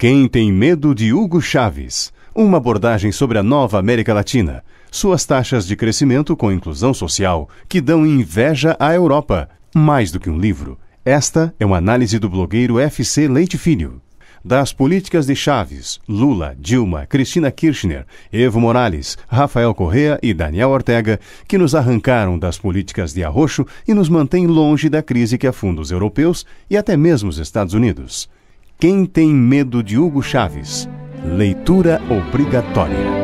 Quem tem medo de Hugo Chaves? Uma abordagem sobre a nova América Latina, suas taxas de crescimento com inclusão social, que dão inveja à Europa. Mais do que um livro, esta é uma análise do blogueiro FC Leite Filho. Das políticas de Chaves, Lula, Dilma, Cristina Kirchner, Evo Morales, Rafael Correa e Daniel Ortega, que nos arrancaram das políticas de arroxo e nos mantêm longe da crise que afunda os europeus e até mesmo os Estados Unidos. Quem tem medo de Hugo Chaves? Leitura obrigatória.